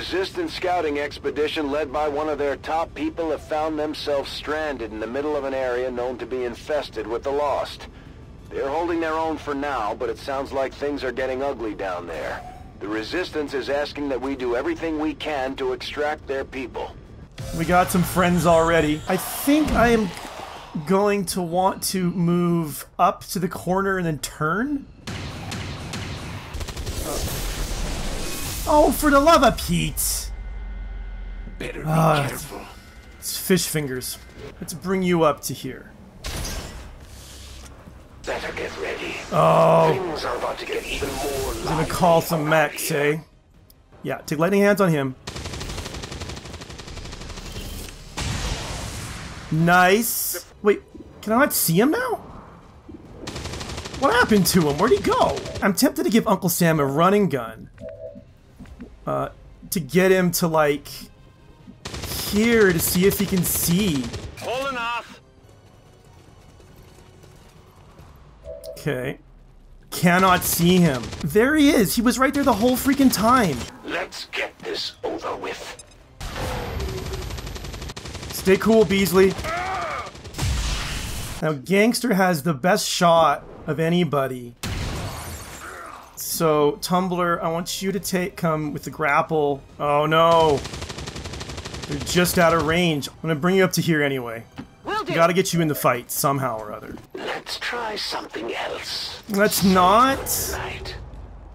resistance scouting expedition led by one of their top people have found themselves stranded in the middle of an area known to be infested with the Lost. They're holding their own for now, but it sounds like things are getting ugly down there. The Resistance is asking that we do everything we can to extract their people. We got some friends already. I think I am going to want to move up to the corner and then turn. Oh, for the love of Pete! Better be Ah, careful. It's fish fingers. Let's bring you up to here. Better get ready. Oh, Things are about to get even more I'm gonna call some mechs, eh? Yeah, take lightning hands on him. Nice. Wait, can I not see him now? What happened to him? Where'd he go? I'm tempted to give Uncle Sam a run and gun. Uh, to get him to, like, here to see if he can see. Pulling off! Okay. Cannot see him. There he is. He was right there the whole freaking time. Let's get this over with. Stay cool, Beasley. Now, Gangster has the best shot of anybody. So, Tumbler, I want you to take come with the grapple. Oh no. They're just out of range. I'm gonna bring you up to here anyway. We'll do. Gotta get you in the fight somehow or other. Let's try something else. Let's not. Right.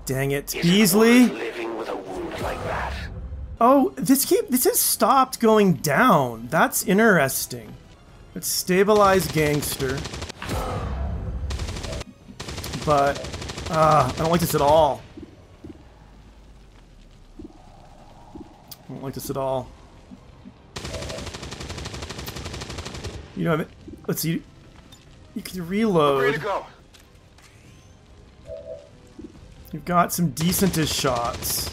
Dang it. Is it Beasley. worth living with a wound like that. Oh, this keep this has stopped going down. That's interesting. Let's stabilize gangster. But uh, I don't like this at all. I don't like this at all. You know, let's see. You can reload. Ready to go. You've got some decentish shots.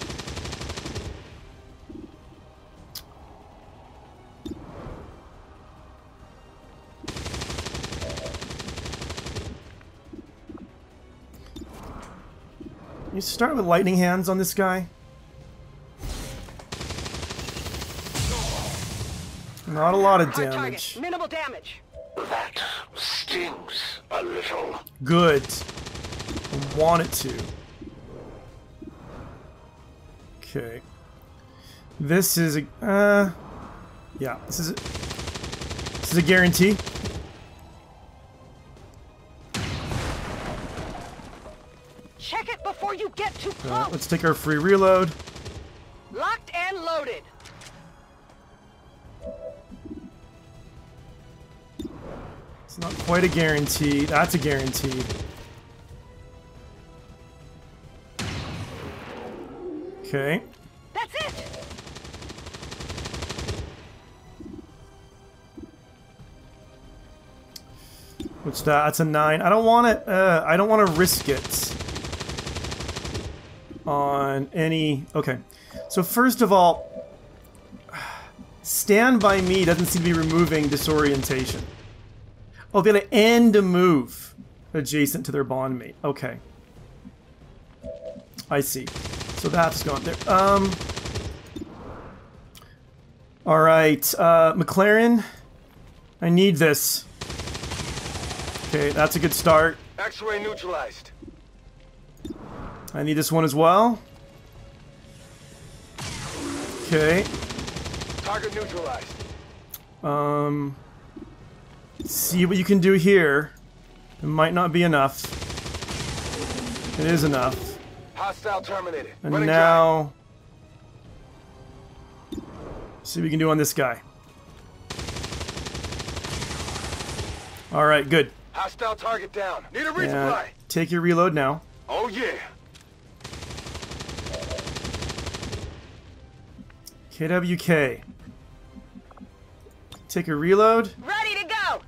You start with lightning hands on this guy. Not a lot of damage. Minimal damage. That stings a little. Good. I want it to. Okay. This is a uh yeah, this is a this is a guarantee. Check it before you get too close. Uh, let's take our free reload. Locked and loaded. It's not quite a guarantee. That's a guarantee. Okay. That's it. What's that? That's a nine. I don't want it. Uh, I don't want to risk it on any. Okay. So first of all, stand by me doesn't seem to be removing disorientation. Oh, they gotta end a move adjacent to their bond mate. Okay. I see. So that's gone there. Um. All right, uh, McLaren. I need this. Okay, that's a good start. X-ray neutralized. I need this one as well. Okay. Target neutralized. Um. See what you can do here. It might not be enough. It is enough. Hostile terminated. And Running now. See what we can do on this guy. Alright, good. Hostile target down. Need a resupply. take your reload now. Oh yeah. KWK. Take a reload. Ready to go.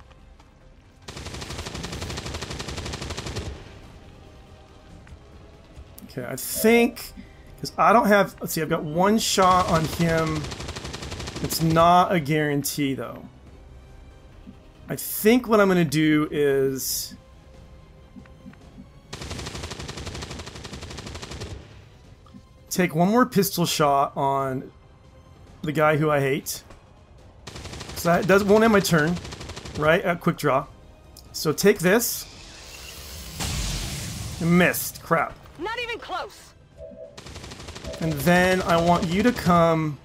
Okay, I think because I don't have. Let's see, I've got one shot on him. It's not a guarantee though. I think what I'm gonna do is. Take one more pistol shot on the guy who I hate. So that does won't end my turn, right? A quick draw. So take this. Missed. Crap. Not even close. And then I want you to come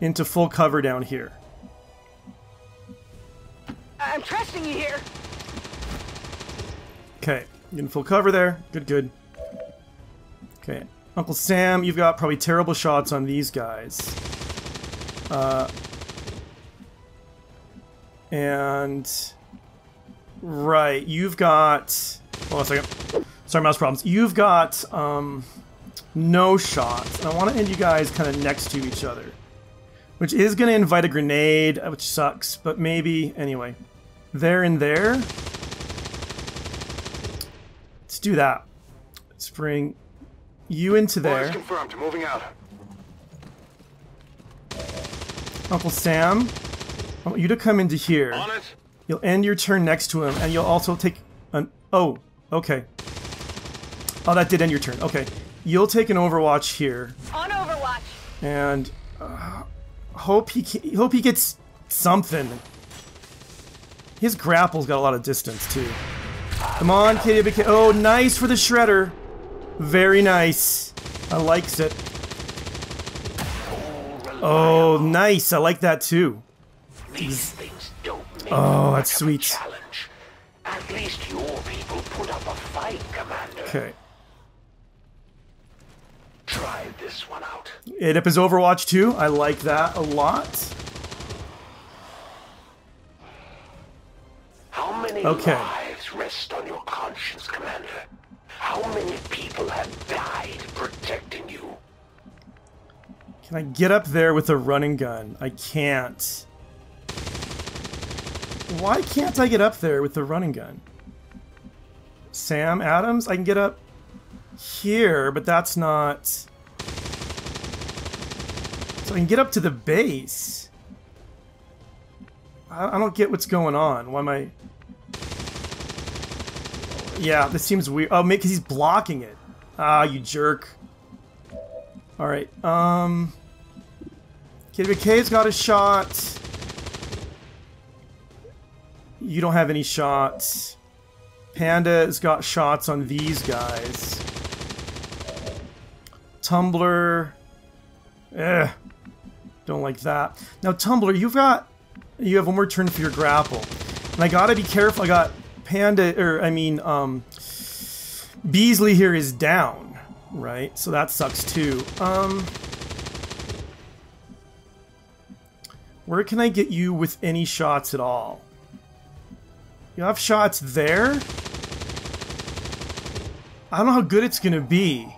into full cover down here. I'm trusting you here. Okay, getting full cover there. Good, good. Okay, Uncle Sam, you've got probably terrible shots on these guys. Uh, and right, you've got. Hold on a second. Sorry, mouse problems. You've got um, no shots. And I want to end you guys kind of next to each other, which is going to invite a grenade, which sucks. But maybe anyway, there and there. Let's do that. Let's bring you into there. confirmed. Moving out. Uncle Sam, I want you to come into here. On it. You'll end your turn next to him, and you'll also take an. Oh, okay. Oh, that did end your turn. Okay. You'll take an Overwatch here, On Overwatch. and uh, hope he ca- hope he gets something. His grapple's got a lot of distance too. Come on, KWK. Oh, nice for the shredder. Very nice. I likes it. Oh, nice. I like that too. These things don't make Oh, that's sweet. challenge. At least your people put up a fight, Commander. Okay. Try this one out. It up is Overwatch 2. I like that a lot. How many Okay. lives rest on your conscience, Commander? How many people have died protecting you? Can I get up there with a run and gun? I can't. Why can't I get up there with the run and gun? Sam Adams? I can get up here, but that's not... So I can get up to the base. I, I don't get what's going on. Why am I... Yeah, this seems weird. Oh, because he's blocking it. Ah, you jerk. Alright, um... Kid McKay's got a shot. You don't have any shots. Panda's got shots on these guys. Tumblr. Eh. Don't like that. Now, Tumblr, you've got... You have one more turn for your grapple. And I gotta be careful. I got Panda, or I mean, um... Beasley here is down, right? So that sucks too. Um... Where can I get you with any shots at all? You have shots there? I don't know how good it's gonna be.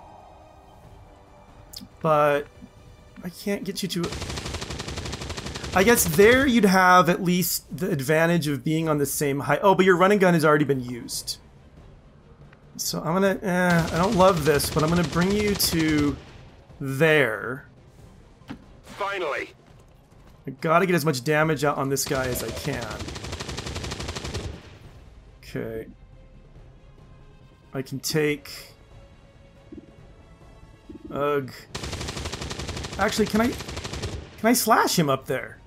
But I can't get you to I guess there you'd have at least the advantage of being on the same height. Oh, but your run and gun has already been used. So I'm gonna, eh, I don't love this, but I'm gonna bring you to there. Finally. I gotta get as much damage out on this guy as I can. Okay. I can take... Ugh. Actually, can I... Can I slash him up there?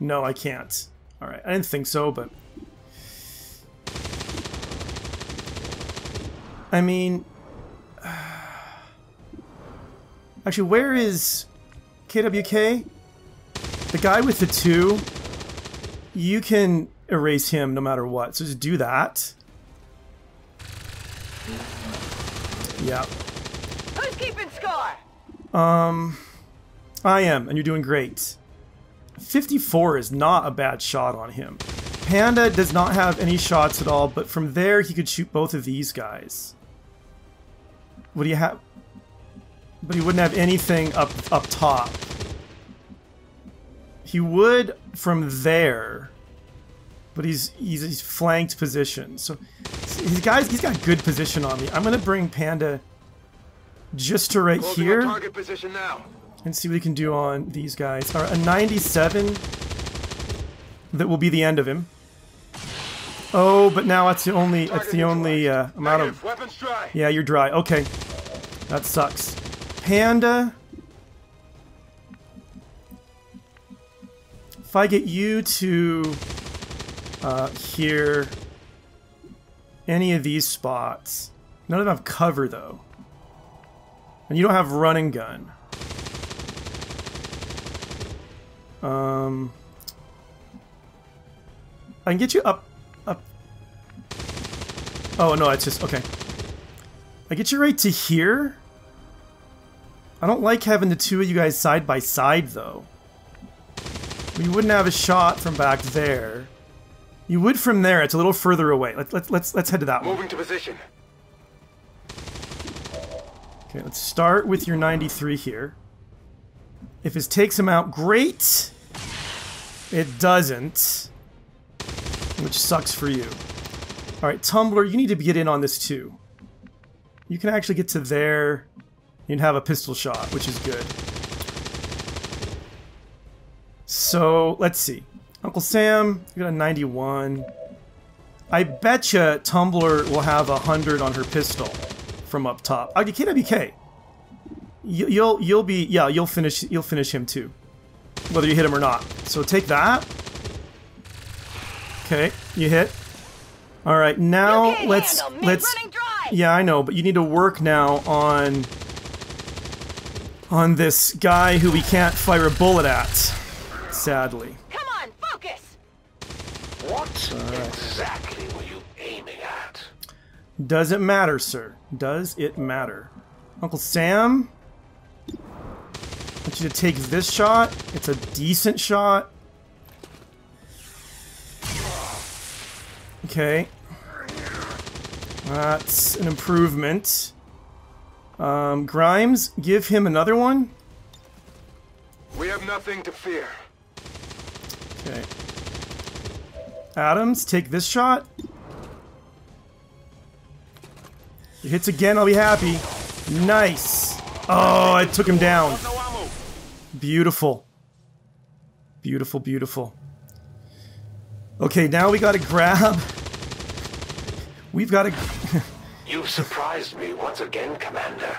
No, I can't. Alright, I didn't think so, but... I mean... Actually, where is KWK? The guy with the two, you can erase him no matter what. So just do that. Yeah, Who's keeping score? Um, I am, and you're doing great. 54 is not a bad shot on him. Panda does not have any shots at all, but from there he could shoot both of these guys. What do you have? But he wouldn't have anything up up top. He would from there, but he's he's, he's flanked position. So his guys he's got good position on me. I'm gonna bring Panda just to right Closing here target position now. and see what we can do on these guys. Right, a 97 that will be the end of him. Oh, but now that's the only that's the only uh, amount of Negative. Weapons dry. yeah. You're dry. Okay, that sucks. Panda. if I get you to uh, here, any of these spots, none of them have cover though. And you don't have run and gun. Um, I can get you up, up. Oh no, it's just okay. I get you right to here. I don't like having the two of you guys side by side though. We wouldn't have a shot from back there. You would from there. It's a little further away. Let's let's let's let's head to that one. Moving to position. Okay, let's start with your 93 here. If this takes him out, great. It doesn't, which sucks for you. All right, Tumbler, you need to get in on this too. You can actually get to there. and have a pistol shot, which is good. So, let's see. Uncle Sam, you got a 91. I betcha Tumbler will have a 100 on her pistol from up top. Uh, KWK. You, you'll you'll be yeah you'll finish you'll finish him too, whether you hit him or not. So take that. Okay, you hit. All right, now let's let's. Running dry. Yeah, I know, but you need to work now on on this guy who we can't fire a bullet at. Sadly. Come on, focus. What exactly were you aiming at? Does it matter, sir? Does it matter? Uncle Sam? I want you to take this shot. It's a decent shot. Okay. That's an improvement. Um, Grimes, give him another one. We have nothing to fear. Okay. Adams, take this shot. If it hits again, I'll be happy. Nice. Oh, I took him down. Beautiful. Beautiful, beautiful. Okay, now we gotta grab. We've gotta. You've surprised me once again, Commander.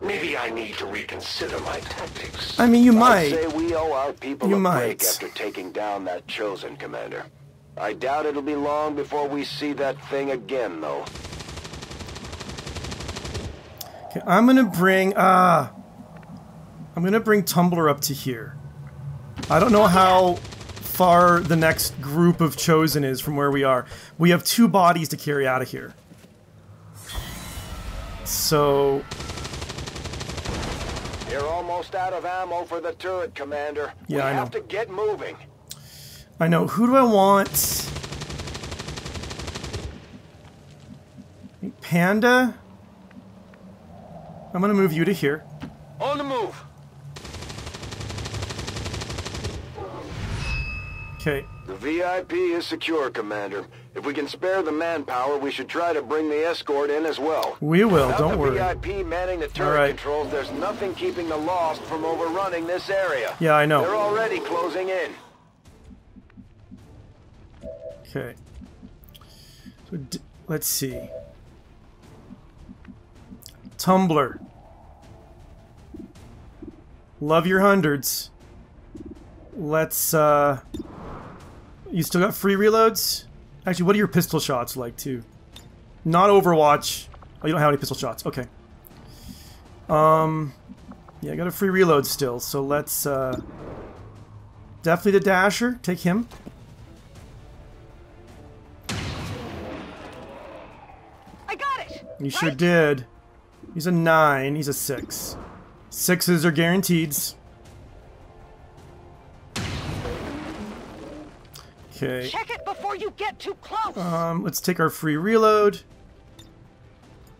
Maybe I need to reconsider my tactics. I mean, you I'd might. say we owe our people You a might. break after taking down that chosen commander. I doubt it'll be long before we see that thing again, though. Okay, I'm gonna bring. Ah. I'm gonna bring Tumbler up to here. I don't know how far the next group of Chosen is from where we are. We have two bodies to carry out of here. So, You're almost out of ammo for the turret, Commander. Yeah, we I have know. to get moving. I know. Who do I want? Panda? I'm gonna move you to here. On the move. Okay. The VIP is secure, Commander. If we can spare the manpower, we should try to bring the escort in as well. We will, Without don't the worry. VIP manning the turret right. controls, there's nothing keeping the Lost from overrunning this area. Yeah, I know. They're already closing in. Okay. So d- let's see. Tumblr. Love your hundreds. Let's, uh... You still got free reloads? Actually, what are your pistol shots like, too? Not Overwatch. Oh, you don't have any pistol shots. Okay. Um... Yeah, I got a free reload still, so let's, uh... Definitely the Dasher. Take him. I got it. You sure Right? did. He's a nine. He's a six. Sixes are guaranteed. Okay. Check it before you get too close. Um, let's take our free reload.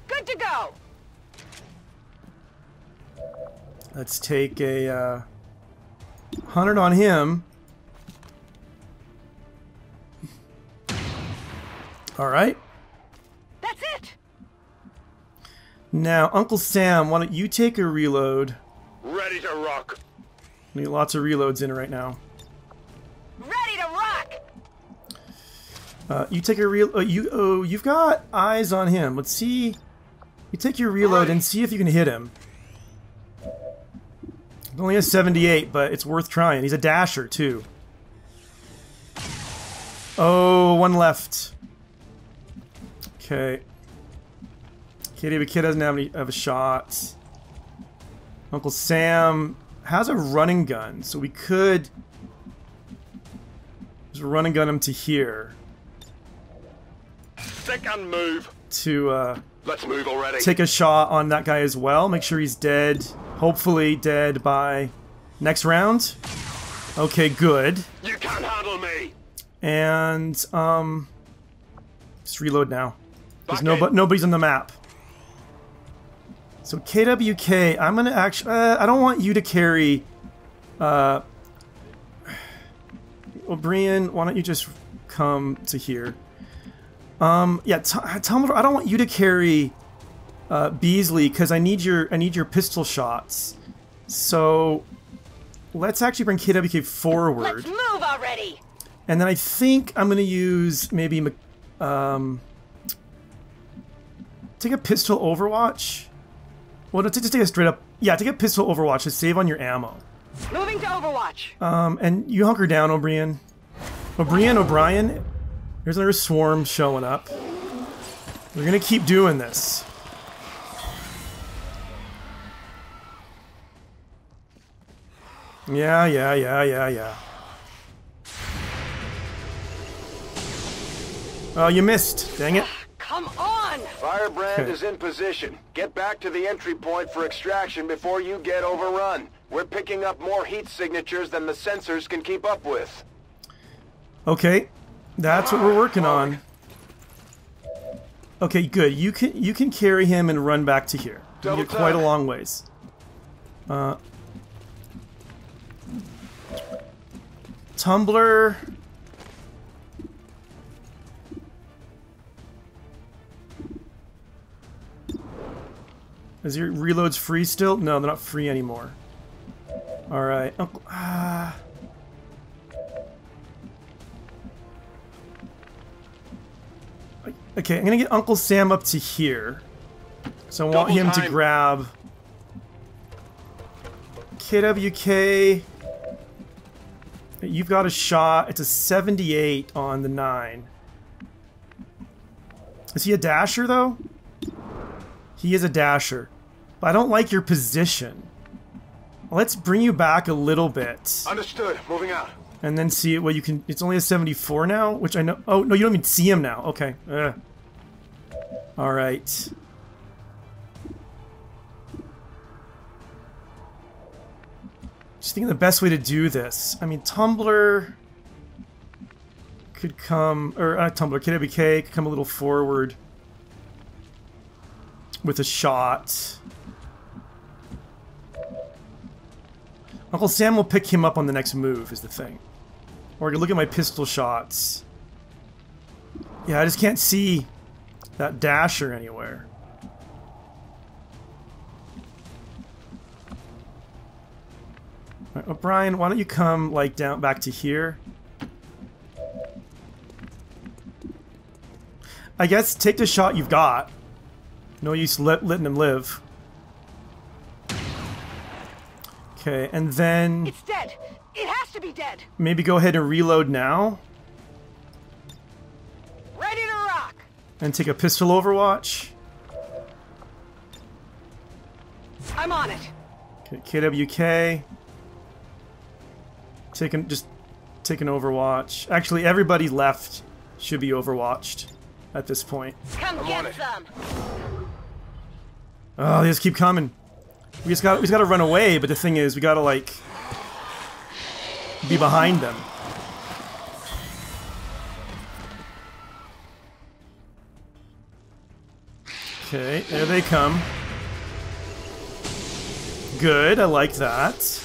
Good to go. Let's take a uh, hundred on him. All right. That's it. Now, Uncle Sam, why don't you take a reload? Ready to rock. Need lots of reloads in right now. Uh, you take a real. Uh, you oh, you've got eyes on him. Let's see. You take your reload and see if you can hit him. Only a 78, but it's worth trying. He's a dasher too. Oh, one left. Okay. Kitty, but kid doesn't have any of a shot. Uncle Sam has a run and gun, so we could just run and gun him to here Second move. to uh, Let's move already. take a shot on that guy as well. Make sure he's dead. Hopefully dead by next round. Okay, good. You can't handle me. And um, just reload now. There's no, but nobody's on the map. So KWK, I'm gonna actually. Uh, I don't want you to carry. Uh, O'Brien, why don't you just come to here? Um, yeah, T- Tumblr, I don't want you to carry uh, Beasley because I need your I need your pistol shots. So let's actually bring KWK forward. Let's move already. And then I think I'm gonna use maybe um, take a pistol Overwatch. Well, no, just take a straight up. Yeah, take a pistol Overwatch to save on your ammo. Moving to Overwatch. Um, and you hunker down, O'Brien. O'Brien, O'Brien. Here's another swarm showing up. We're gonna keep doing this. Yeah, yeah, yeah, yeah, yeah. Oh, you missed. Dang it. Come on. Firebrand Okay. is in position. Get back to the entry point for extraction before you get overrun. We're picking up more heat signatures than the sensors can keep up with. Okay, that's what we're working on. Okay, good. You can you can carry him and run back to here. You get quite a long ways. Uh, Tumblr. Is your reloads free still? No, they're not free anymore. All right. Uncle, Okay, I'm gonna get Uncle Sam up to here. So I want Double him to grab KWK. You've got a shot. It's a 78 on the 9. Is he a dasher, though? He is a dasher. But I don't like your position. Let's bring you back a little bit. Understood. Moving out. And then see what you can. It's only a 74 now, which I know. Oh, no, you don't even see him now. Okay. Ugh. All right. Just thinking the best way to do this. I mean, Tumblr could come, or uh, Tumblr, KWK could come a little forward with a shot. Uncle Sam will pick him up on the next move, is the thing. Or I can look at my pistol shots. Yeah, I just can't see that dasher anywhere. Alright, O'Brien, why don't you come like down back to here? I guess take the shot you've got. No use let, letting him live. Okay, and then It's dead. It has to be dead. maybe go ahead and reload now and take a pistol overwatch. I'm on it. Okay, KWK. Taking just take an overwatch. Actually, everybody left should be overwatched at this point. Come get it. some. Oh, they just keep coming. We just got we just got to run away. But the thing is, we got to like be behind them. Okay, there they come. Good, I like that.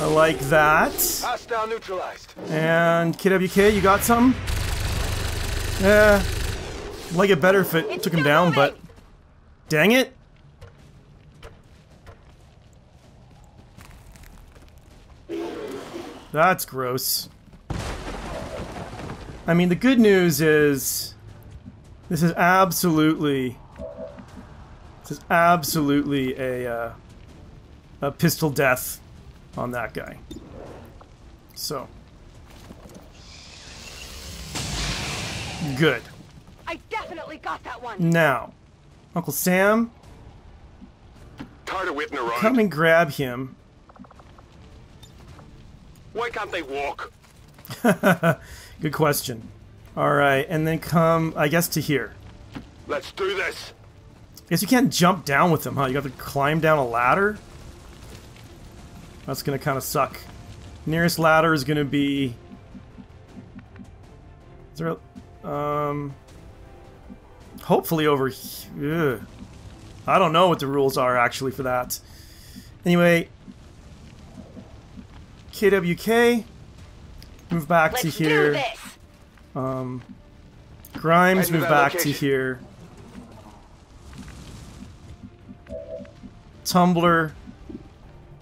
I like that. Hostile neutralized. And KWK, you got some? Yeah. Like it better if it It's took him down, moving. but dang it. That's gross. I mean, the good news is this is absolutely this is absolutely a uh, a pistol death on that guy. So, Good. I definitely got that one. Now, Uncle Sam, Tired of waiting around. come and grab him. Why can't they walk? Good question. All right, and then come, I guess, to here. Let's do this. I Guess you can't jump down with them, huh? You have to climb down a ladder? That's gonna kind of suck. Nearest ladder is gonna be... Is there a... Um... Hopefully over here. I don't know what the rules are, actually, for that. Anyway... KWK. Move back Let's to do here. This. Grimes, move that back to here. Tumblr, you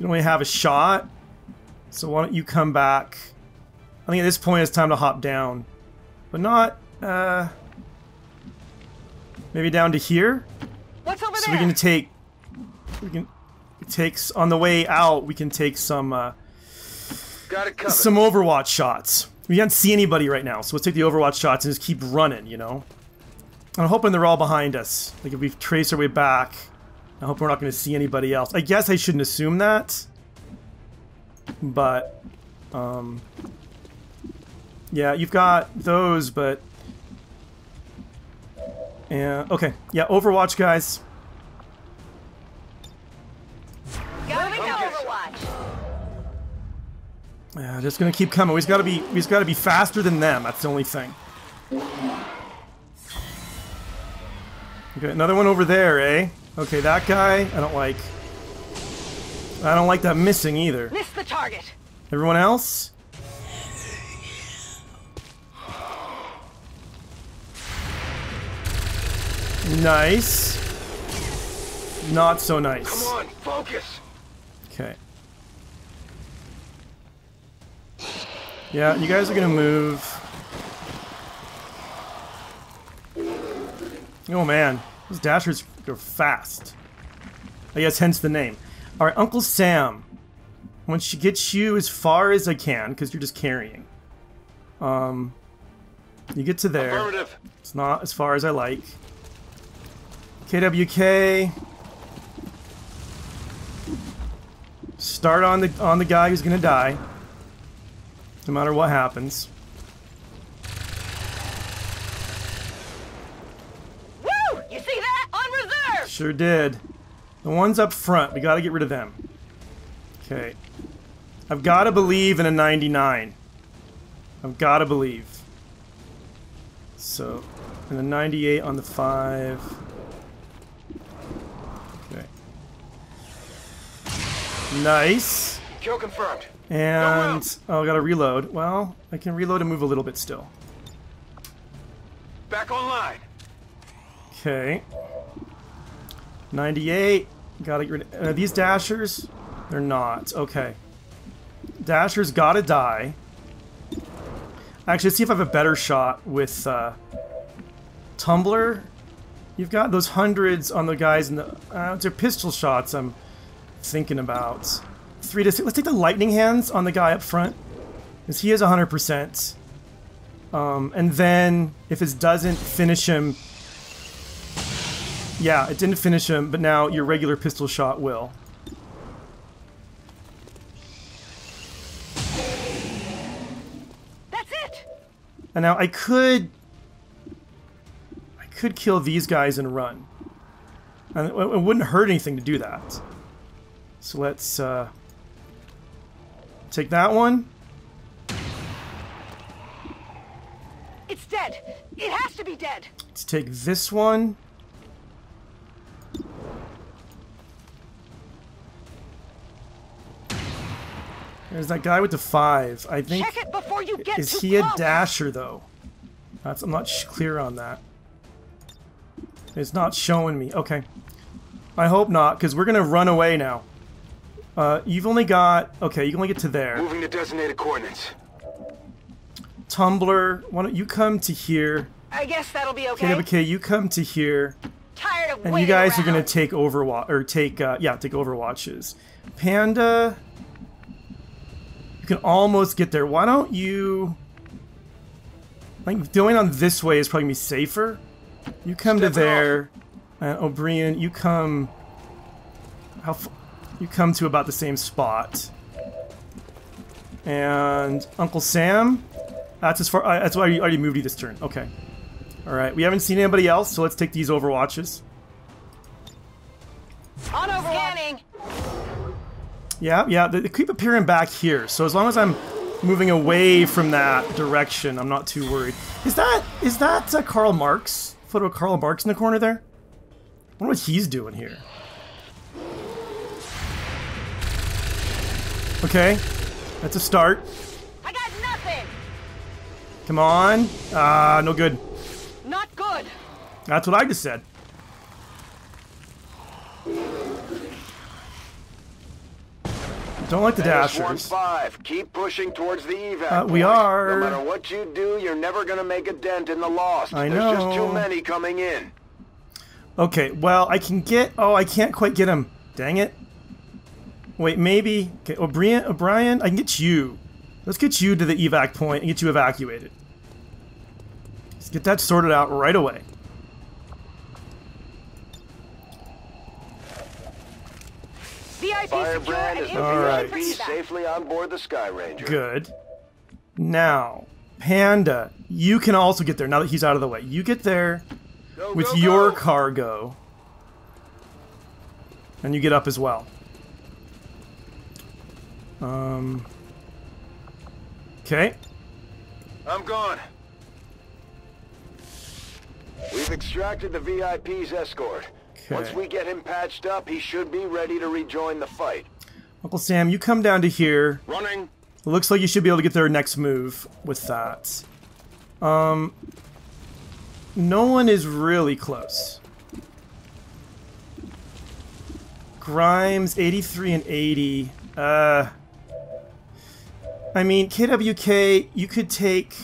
don't really have a shot, so why don't you come back? I think at this point it's time to hop down, but not, uh, maybe down to here. What's over So there? we can take, we can take on the way out. We can take some. Uh, Got it some Overwatch shots. We can't see anybody right now, so let's take the Overwatch shots and just keep running, you know? I'm hoping they're all behind us. Like, if we trace our way back, I hope we're not going to see anybody else. I guess I shouldn't assume that. But, um... Yeah, you've got those, but... Yeah, okay. Yeah, Overwatch, guys. Yeah, just gonna keep coming. We just gotta be, we just gotta be faster than them. That's the only thing. Okay, another one over there, eh? Okay, that guy, I don't like. I don't like that missing either. Miss the target. Everyone else? Nice. Not so nice. Come on, focus. Okay. Yeah, you guys are gonna move. Oh man, those dashers go fast. I guess hence the name. Alright, Uncle Sam. I want to get you as far as I can, because you're just carrying. Um, you get to there. It's not as far as I like. KWK. Start on the on the guy who's gonna die. No matter what happens. Woo! You see that? On reserve. Sure did. The ones up front, we gotta get rid of them. Okay. I've gotta believe in a 99. I've gotta believe. So, and a 98 on the 5. Okay. Nice. Kill confirmed. And, oh, I gotta reload. Well, I can reload and move a little bit still. Back online. Okay. 98. Gotta get rid of... Are these dashers? They're not. Okay. Dashers gotta die. Actually, let's see if I have a better shot with, uh... Tumbler. You've got those hundreds on the guys in the... Uh, they're pistol shots I'm thinking about. Three to six. Let's take the lightning hands on the guy up front. Because he is 100%. Um, and then, if it doesn't finish him, yeah, it didn't finish him, but now your regular pistol shot will. That's it. And now I could... I could kill these guys and run. And it, it wouldn't hurt anything to do that. So let's, uh... Take that one. It's dead. It has to be dead. Let's take this one. There's that guy with the five. I think... Check it before you get Is he a dasher though? That's I'm not sh- clear on that. It's not showing me. Okay. I hope not, because we're gonna run away now. Uh, you've only got okay. You can only get to there. Moving to designated coordinates. Tumblr, why don't you come to here? I guess that'll be okay. KWK, you come to here, Tired of and you waiting guys are gonna around. take Overwatch or take uh, yeah, take Overwatches. Panda, you can almost get there. Why don't you? Like going on this way is probably gonna be safer. You come to Step it there, and O'Brien, you come. How? You come to about the same spot. And Uncle Sam, that's as far. Uh, that's why I already moved you this turn. Okay. All right. We haven't seen anybody else, so let's take these Overwatches. On over. Scanning. Yeah, yeah. They, they keep appearing back here, so as long as I'm moving away from that direction, I'm not too worried. Is that is that uh, Karl Marx? Photo of Karl Marx in the corner there. I wonder what he's doing here. Okay, that's a start. I got nothing. Come on. Ah, no good. Not good. That's what I just said. Don't like the Menace dashers. 1-5. Keep pushing towards the evac. Uh, we are. No matter what you do, you're never gonna make a dent in the lost. I know. There's just too many coming in. Okay, well, I can get. Oh, I can't quite get him. Dang it. Wait, maybe. Okay, O'Brien, O'Brien, I can get you. Let's get you to the evac point and get you evacuated. Let's get that sorted out right away. VIP secure Firebrand and is Alright. Safely on board the Skyranger. Good. Now, Panda, you can also get there now that he's out of the way. You get there Go, with go, your go. cargo. And you get up as well. Um. Okay. I'm gone. We've extracted the VIP's escort. Once we get him patched up, he should be ready to rejoin the fight. Uncle Sam, you come down to here. Running. It looks like you should be able to get their next move with that. Um, no one is really close. Grimes, 83 and 80. Uh, I mean, KWK, you could take.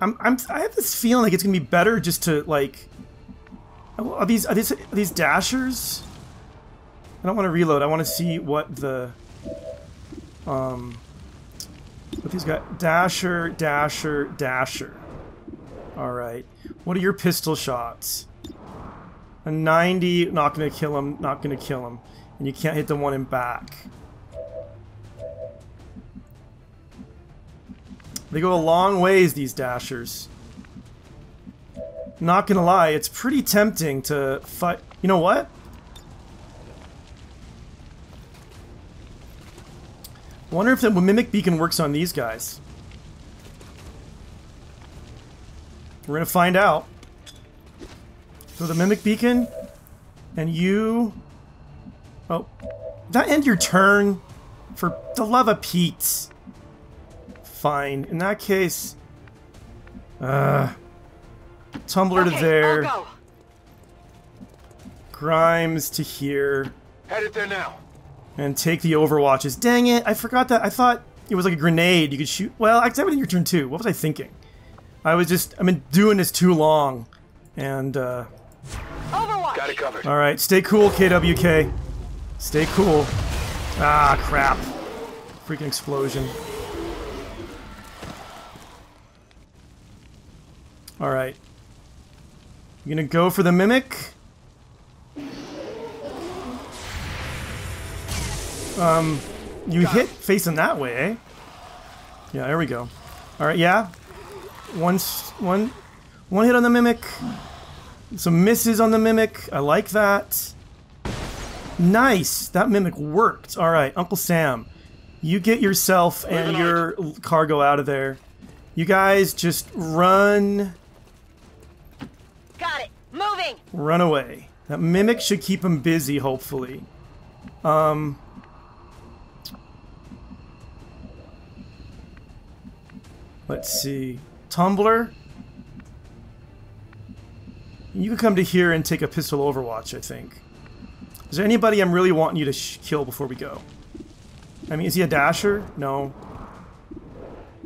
I'm, I'm, I have this feeling like it's gonna be better just to like. Are these are these are these dashers? I don't want to reload. I want to see what the. Um. What these got? Dasher, Dasher, Dasher. Alright. What are your pistol shots? A 90, not gonna kill him, not gonna kill him. And you can't hit the one in back. They go a long ways, these Dashers. Not gonna lie, it's pretty tempting to fight. You know what? Wonder if the Mimic Beacon works on these guys. We're gonna find out. So the Mimic Beacon, and you... Oh, that end your turn? For the love of Pete. Fine. In that case... Uh... Tumbler to there. Grimes to here. Headed there now. and take the overwatches. Dang it! I forgot that. I thought it was like a grenade you could shoot. Well, I in your turn too. What was I thinking? I was just. I've been doing this too long, and uh, Overwatch. Got it covered. all right. Stay cool, KWK. Stay cool. Ah, crap! Freaking explosion. All right. You gonna go for the mimic? Um, you hit facing that way, eh? Yeah, there we go. All right, yeah. One, one, one hit on the mimic. Some misses on the mimic. I like that. Nice. That mimic worked. All right, Uncle Sam, you get yourself and your cargo out of there. You guys just run, Got. Moving. run away. That mimic should keep him busy, hopefully. Um. Let's see. Tumblr. You can come to here and take a pistol overwatch, I think. Is there anybody I'm really wanting you to kill before we go? I mean, is he a dasher? No.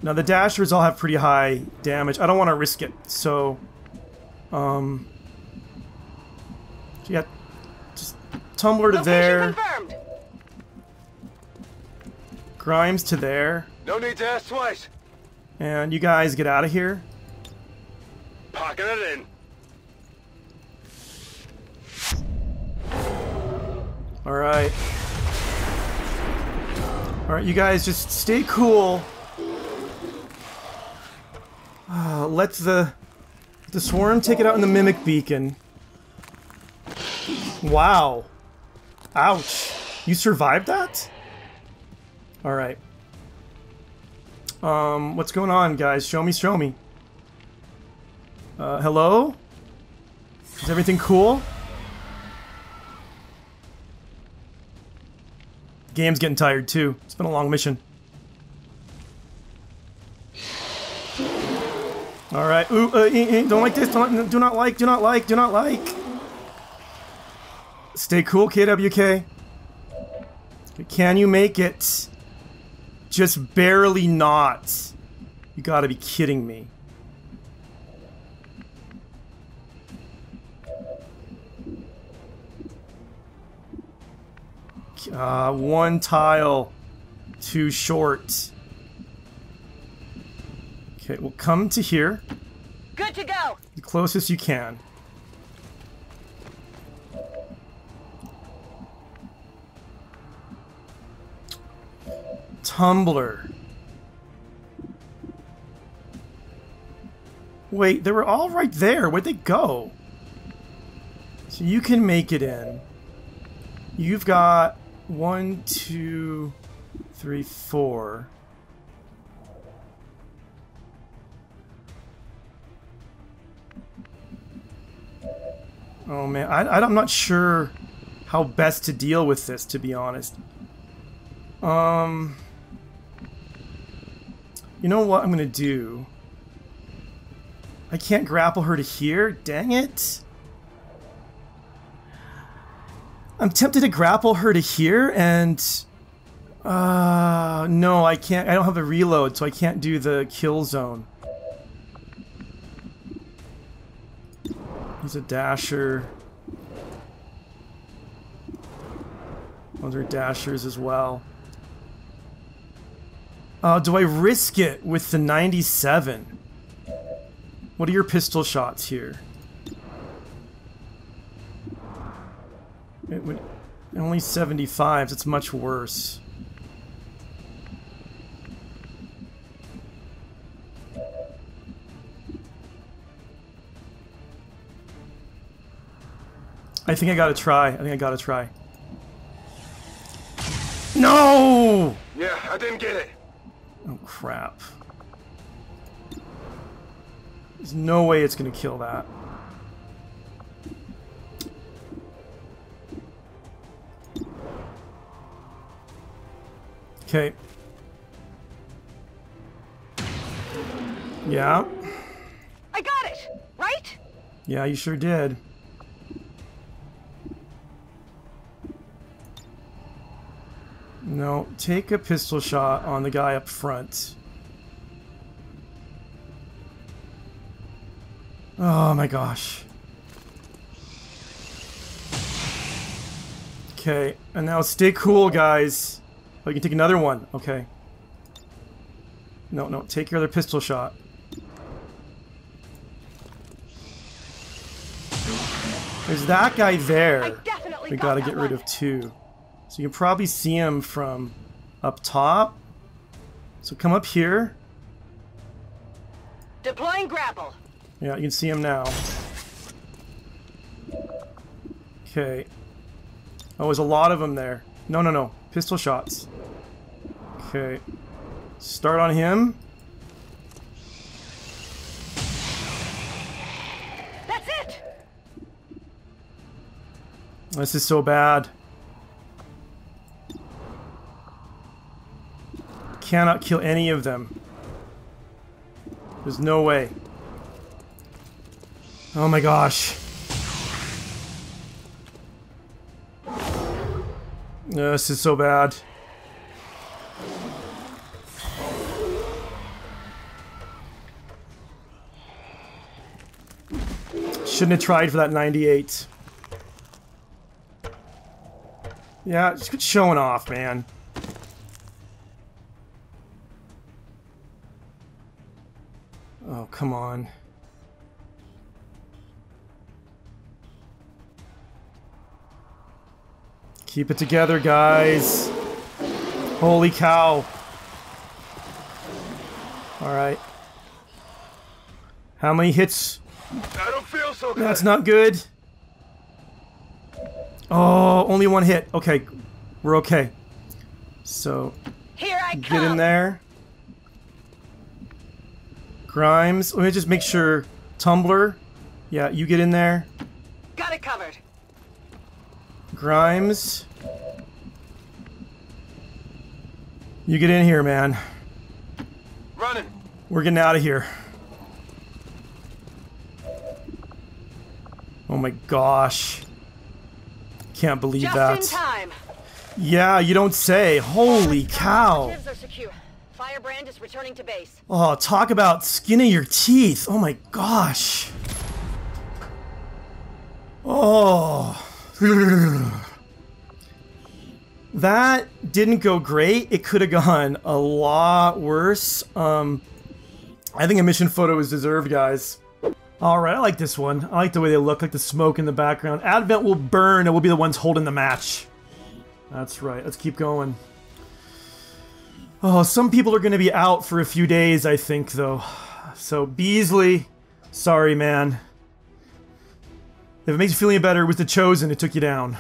Now the dashers all have pretty high damage. I don't want to risk it, so... Um... So yeah, just Tumbler to Location there, confirmed. Grimes to there, No need to ask twice. and you guys get out of here. Packing it in. Alright. Alright, you guys just stay cool. Uh, let the the swarm take it out in the mimic beacon. Wow. Ouch. You survived that? Alright. Um, what's going on, guys? Show me, show me. Uh, hello? Is everything cool? Game's getting tired, too. It's been a long mission. Alright. Ooh, uh, eh, eh, don't like this. Don't, do not like, do not like, do not like. Stay cool, KWK. Can you make it? Just barely not. You gotta be kidding me. Uh, one tile too short. Okay, we'll come to here. Good to go. The closest you can. Tumbler. Wait, they were all right there. Where'd they go? So you can make it in. You've got one, two, three, four. Oh man, I, I'm not sure how best to deal with this, to be honest. Um, you know what I'm gonna do? I can't grapple her to here? Dang it! I'm tempted to grapple her to here, and... Uh, no, I can't. I don't have a reload, so I can't do the kill zone. He's a dasher. Are dashers as well. Uh, do I risk it with the 97? What are your pistol shots here? It would only 75s. It's much worse. I think I gotta try. I think I gotta try. No! Yeah, I didn't get it. Oh, crap. There's no way it's gonna kill that. Okay. Yeah. I got it, right? Yeah, you sure did. No, take a pistol shot on the guy up front. Oh my gosh. Okay, and now stay cool, guys. Oh, you can take another one. Okay. No, no, take your other pistol shot. There's that guy there. We gotta get rid of two. So you can probably see him from up top. So come up here. Deploying grapple. Yeah, you can see him now. Okay. Oh, there's a lot of them there. No, no, no. Pistol shots. Okay. Start on him. That's it. This is so bad. Cannot kill any of them. There's no way. Oh my gosh. This is so bad. Shouldn't have tried for that 98. Yeah, just showing off, man. come on. Keep it together, guys. Holy cow. Alright. How many hits? I don't feel so good. That's not good. Oh, only one hit. Okay. We're okay. So, Here I get come. in there. Grimes, let me just make sure. Tumbler, yeah, you get in there. Got it covered. Grimes, you get in here, man. Running. We're getting out of here. Oh my gosh. Can't believe Just that. in time. Yeah, you don't say. Holy cow. Firebrand is returning to base. Oh, talk about skin of your teeth. Oh my gosh. Oh. That didn't go great. It could have gone a lot worse. Um, I think a mission photo is deserved, guys. All right, I like this one. I like the way they look, like the smoke in the background. Advent will burn, and we'll be the ones holding the match. That's right. Let's keep going. Oh, some people are going to be out for a few days, I think, though. So, Beasley, sorry, man. If it makes you feel any better, it was the Chosen who took you down.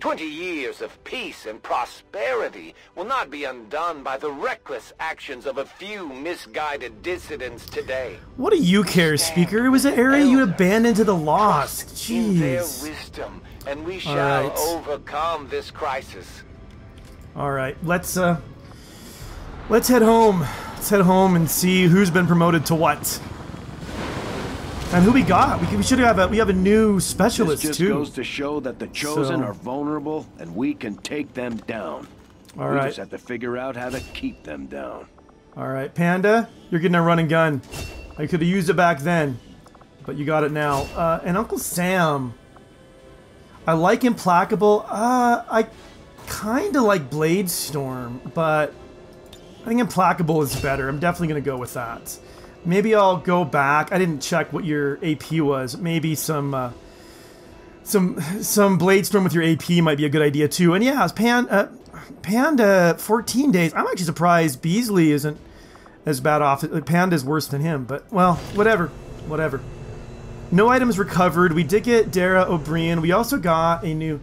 Twenty years of peace and prosperity will not be undone by the reckless actions of a few misguided dissidents today. What do you care, Speaker? It was an area you abandoned to the lost. In their Jeez. wisdom, and we shall right. overcome this crisis. All right, let's uh, let's head home. Let's head home and see who's been promoted to what, and who we got. We, we should have a we have a new This specialist just too. goes to show that the chosen So- are vulnerable and we can take them down. All we right. just have to figure out how to keep them down. All right, Panda, you're getting a run and gun. I could have used it back then, but you got it now. Uh, and Uncle Sam, I like Implacable. Uh, I kind of like Blade Storm, but I think Implacable is better. I'm definitely gonna go with that. Maybe I'll go back. I didn't check what your AP was. Maybe some. Uh, some some blade storm with your AP might be a good idea too. And yeah, Pan, uh, Panda 14 days. I'm actually surprised Beasley isn't as bad off. Panda's worse than him, but well, whatever, whatever. No items recovered. We did get Dara O'Brien. We also got a new,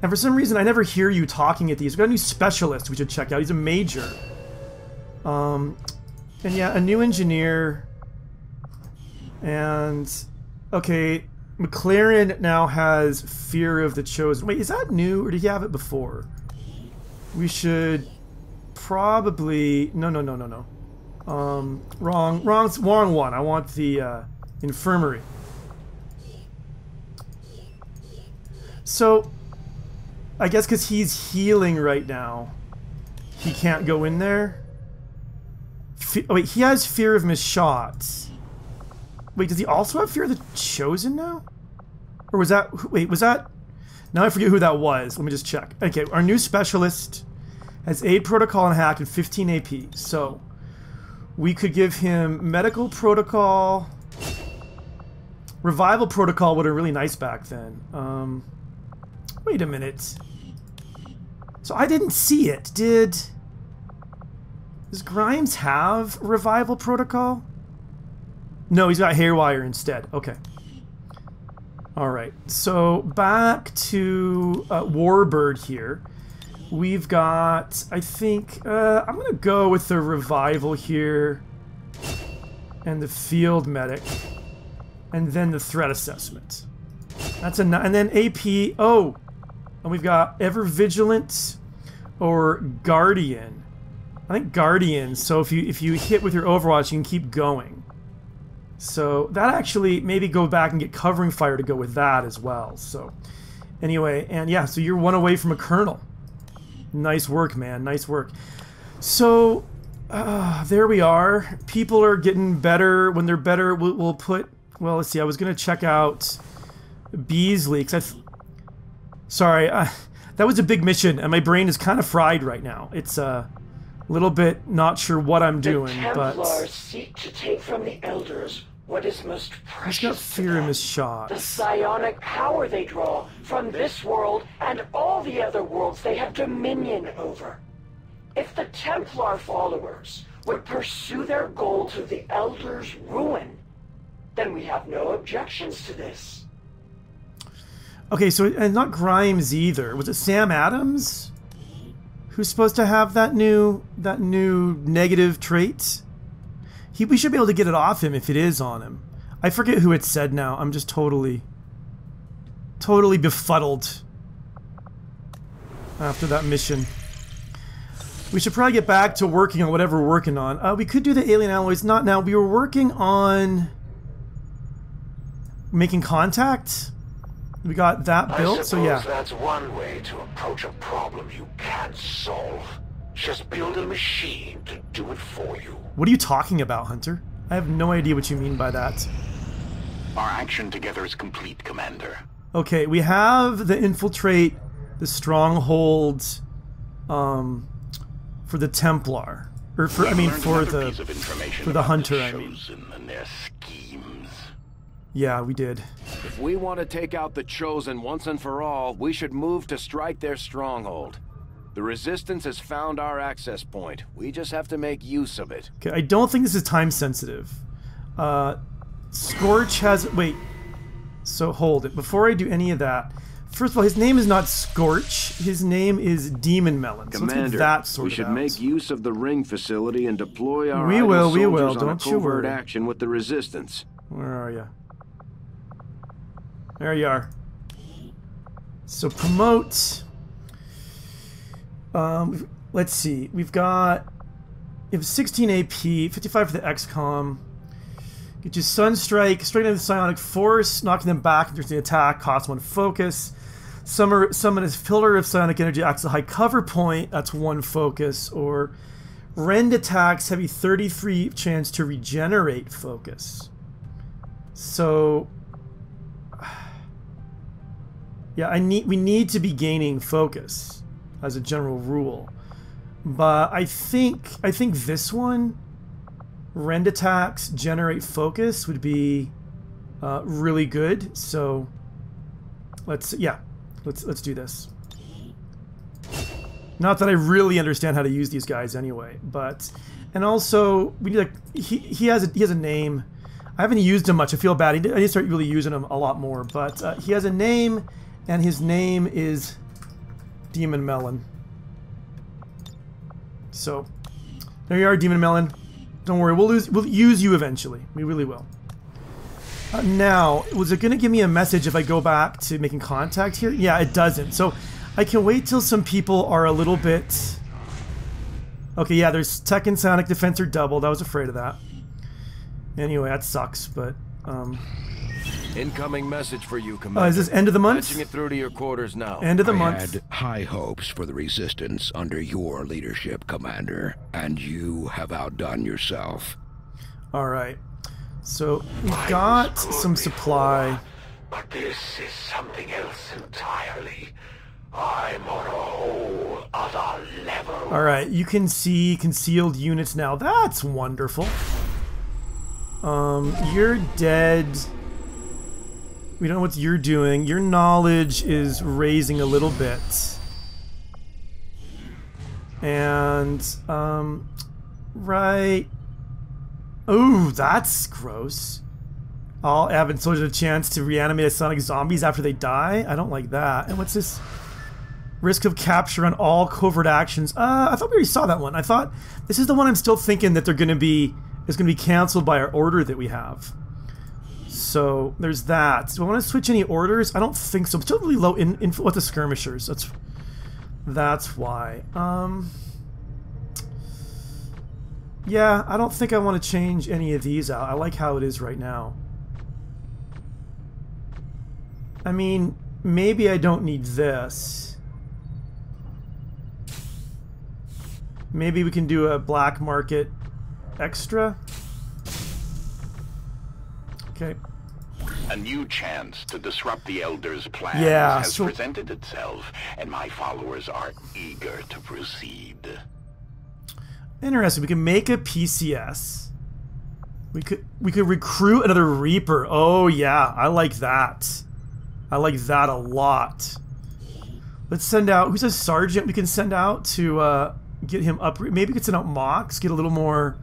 and for some reason I never hear you talking at these. We got a new specialist we should check out. He's a major. Um, and yeah, a new engineer. And okay, McLaren now has Fear of the Chosen. Wait, is that new or did he have it before? We should probably no no no no no. Um, wrong wrong wrong one. I want the uh, infirmary. So, I guess because he's healing right now, he can't go in there. Fe- oh, wait, he has fear of missed shots. Wait, does he also have fear of the chosen now? Or was that wait, was that now I forget who that was. Let me just check. Okay, our new specialist has aid protocol and hack and 15 AP. So we could give him medical protocol. Revival protocol would have been really nice back then. Um, wait a minute. So I didn't see it. Did does Grimes have revival protocol? No, he's got haywire instead. Okay. All right. So back to uh, Warbird here. We've got, I think, uh, I'm gonna go with the revival here, and the field medic, and then the threat assessment. That's a, and then AP. Oh, and we've got ever vigilant or guardian. I think guardian. So if you if you hit with your Overwatch, you can keep going. So that actually maybe go back and get covering fire to go with that as well. So anyway, and yeah, so you're one away from a colonel. Nice work, man. Nice work. So uh, there we are. People are getting better. When they're better, we'll, we'll put. Well, let's see. I was gonna check out Beasley because Sorry, uh, that was a big mission, and my brain is kind of fried right now. It's uh, a little bit not sure what I'm doing, the but Templars seek to take from the Elders what is most He's precious got to fear in his shot. the psionic power they draw from this world and all the other worlds they have dominion over. If the Templar followers would pursue their goal to the Elder's ruin, then we have no objections to this. Okay, so and not Grimes either. Was it Sam Adams who's supposed to have that new that new negative trait? He we should be able to get it off him if it is on him. I forget who it said now. I'm just totally totally befuddled after that mission. We should probably get back to working on whatever we're working on. Uh, we could do the alien alloys. Not now. We were working on making contact. We got that built, so yeah. that's one way to approach a problem you can't solve. Just build a machine to do it for you. What are you talking about, Hunter? I have no idea what you mean by that. Our action together is complete, Commander. Okay, we have the infiltrate the stronghold um for the Templar. Or for I mean for the piece of information for the hunter, I mean. Chosen and their schemes. Yeah, we did. If we want to take out the Chosen once and for all, we should move to strike their stronghold. The Resistance has found our access point. We just have to make use of it. Okay, I don't think this is time sensitive. Uh Scorch has wait. So hold it. Before I do any of that, first of all, his name is not Scorch. His name is Demon Melon. So Commander, that sorted we should out. make use of the ring facility and deploy our We will, we will, on a don't you covert worry. action with the Resistance. Where are you? There you are. So promote. Um, let's see. We've got. You have 16 AP, 55 for the XCOM. Get you Stun Strike, straight into the Psionic Force, knocking them back into the attack, cost one focus. Summer, summon a Pillar of psionic energy, acts as a high cover point, that's one focus. Or rend attacks have a 33 chance to regenerate focus. So yeah, I need we need to be gaining focus as a general rule. But I think I think this one rend attacks generate focus would be uh, really good. So let's yeah, let's let's do this. Not that I really understand how to use these guys anyway, but and also we need like he he has a he has a name. I haven't used him much. I feel bad. I need to start really using him a lot more. But uh, he has a name, and his name is Demon Melon. So there you are, Demon Melon. Don't worry, we'll lose. We'll use you eventually. We really will. Uh, now, was it going to give me a message if I go back to making contact here? Yeah, it doesn't. So I can wait till some people are a little bit. Okay, yeah, there's Tech and Sonic Defense are doubled. I was afraid of that. Anyway, that sucks, but um, Incoming message for you, Commander. uh, is this end of the month? Patching it through to your quarters now. End of the I month. had high hopes for the Resistance under your leadership, Commander, and you have outdone yourself. All right. So we got some supply. But this is something else entirely. I'm on a whole other level. All right, you can see concealed units now. That's wonderful. Um, you're dead. We don't know what you're doing. Your knowledge is raising a little bit. And, um, right. Ooh, that's gross. All Avid soldiers a chance to reanimate sonic zombies after they die? I don't like that. And what's this? Risk of capture on all covert actions. Uh, I thought we already saw that one. I thought this is the one I'm still thinking that they're going to be is going to be canceled by our order that we have. So there's that. Do I want to switch any orders? I don't think so. I'm still really low in, in with the skirmishers. That's that's why. Um. Yeah, I don't think I want to change any of these out. I like how it is right now. I mean, maybe I don't need this. Maybe we can do a black market extra. Okay. A new chance to disrupt the Elder's plans Yeah, has so- presented itself, and my followers are eager to proceed. Interesting. We can make a PCS. We could we could recruit another Reaper. Oh yeah, I like that. I like that a lot. Let's send out who's a sergeant we can send out to uh, get him up. Maybe we could send out Mox, get a little more,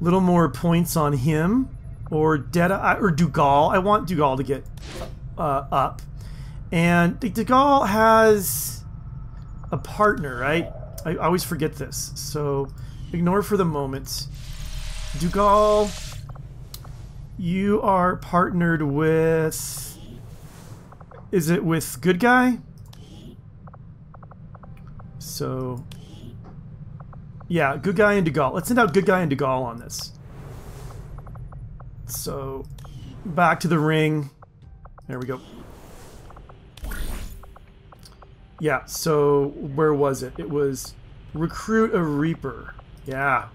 little more points on him, or Deda or Dougal. I want Dougal to get uh, up, and Dougal has a partner, right? I, always forget this, so ignore for the moment. Dougal, you are partnered with. Is it with Good Guy? So, yeah, Good Guy and Dougal. Let's send out Good Guy and Dougal on this. So, back to the ring. There we go. Yeah, so where was it? It was recruit a Reaper. Yeah.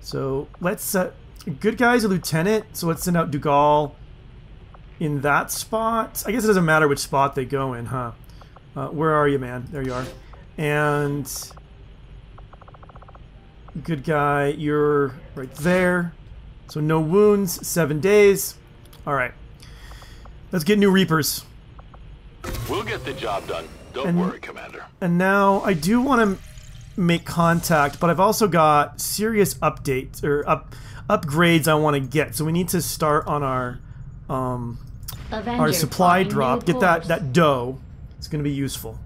So let's uh, good guy's a lieutenant. So let's send out Dougal in that spot. I guess it doesn't matter which spot they go in, huh? Uh, where are you, man? There you are. And good guy, you're right there. So no wounds, seven days. All right. Let's get new Reapers. We'll get the job done. Don't And- worry, Commander. And now I do want to make contact, but I've also got serious updates or up upgrades I want to get. So we need to start on our um, Avenger our supply drop. Get that that dough. It's going to be useful.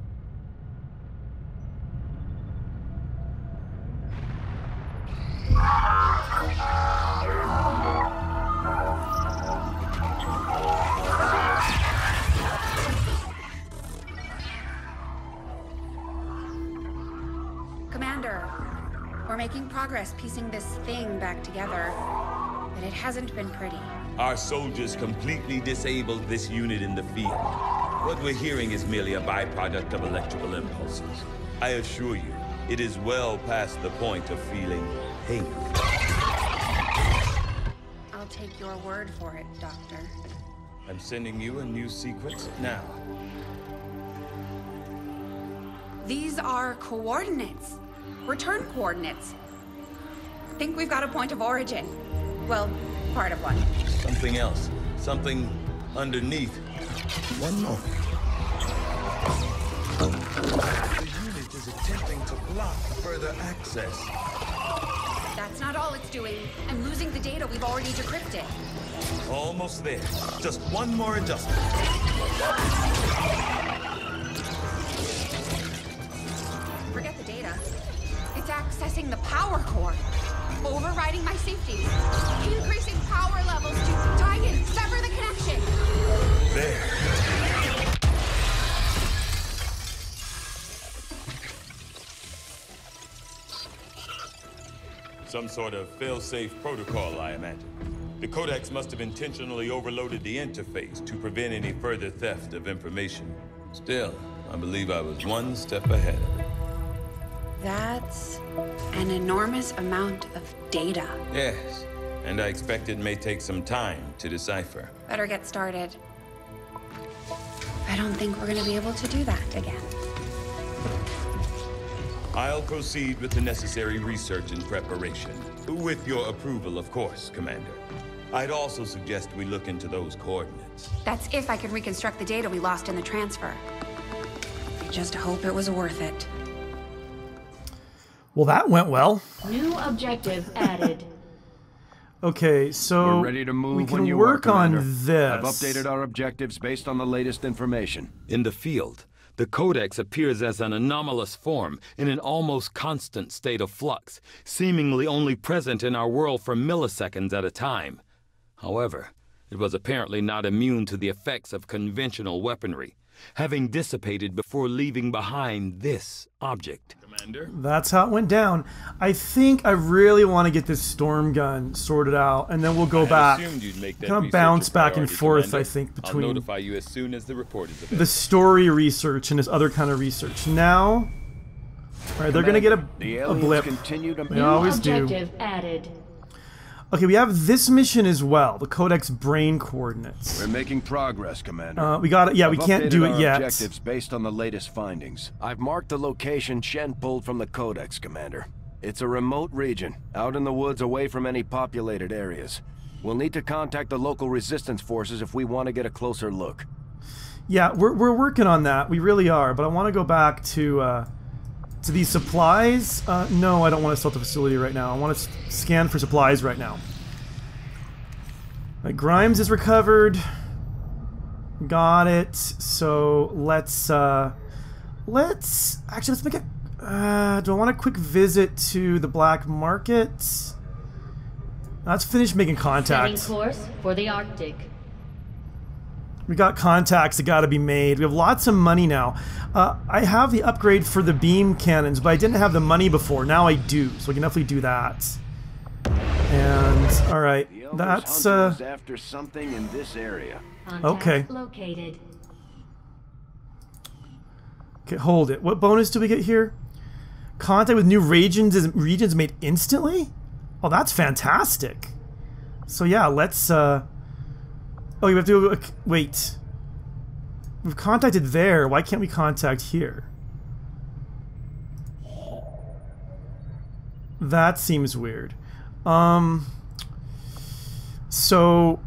Commander, we're making progress piecing this thing back together, but it hasn't been pretty. Our soldiers completely disabled this unit in the field. What we're hearing is merely a byproduct of electrical impulses. I assure you, it is well past the point of feeling pain. I'll take your word for it, Doctor. I'm sending you a new sequence now. These are coordinates. Return coordinates. Think we've got a point of origin. Well, part of one. Something else. Something underneath. One moment. The unit is attempting to block further access. That's not all it's doing. I'm losing the data we've already decrypted. Almost there. Just one more adjustment. Accessing the power core. Overriding my safeties. Increasing power levels to tie in, sever the connection. There. Some sort of fail-safe protocol, I imagine. The Codex must have intentionally overloaded the interface to prevent any further theft of information. Still, I believe I was one step ahead of it. That's an enormous amount of data. Yes, and I expect it may take some time to decipher. Better get started. I don't think we're gonna be able to do that again. I'll proceed with the necessary research and preparation. With your approval, of course, Commander. I'd also suggest we look into those coordinates. That's if I can reconstruct the data we lost in the transfer. I just hope it was worth it. Well, that went well. New objective added. Okay, so We're ready to move we when can you work are, on this. I've updated our objectives based on the latest information. In the field, the Codex appears as an anomalous form in an almost constant state of flux, seemingly only present in our world for milliseconds at a time. However, it was apparently not immune to the effects of conventional weaponry, having dissipated before leaving behind this object. Commander? That's how it went down. I think I really want to get this storm gun sorted out, and then we'll go I back. you'd make that Kind of bounce back and forth, Commander. I think, I'll between notify you as soon as the report is available. the story research and this other kind of research. Now, all right, they're gonna get a, The a aliens blip. continue to They New always do. added. Okay, we have this mission as well. The Codex Brain Coordinates. We're making progress, Commander. Uh, we got it. Yeah, we I've can't do it yet. objectives based on the latest findings. I've marked the location Shen pulled from the Codex, Commander. It's a remote region, out in the woods away from any populated areas. We'll need to contact the local resistance forces if we want to get a closer look. Yeah, we're, we're working on that. We really are. But I want to go back to uh, to these supplies. Uh, no, I don't want to sell the facility right now. I want to scan for supplies right now. Grimes is recovered. Got it. So let's uh, let's actually let's make a. Uh, do I want a quick visit to the black market? Let's finish making contact. Setting course for the Arctic. We got contacts that got to be made. We have lots of money now. Uh, I have the upgrade for the beam cannons, but I didn't have the money before. Now I do, so I can definitely do that. And all right, that's uh. after something in this area. Okay. Located. Okay, hold it. What bonus do we get here? Contact with new regions is regions made instantly. Oh, that's fantastic. So yeah, let's. uh... Oh, you have to uh, wait. We've contacted there. Why can't we contact here? That seems weird. Um. So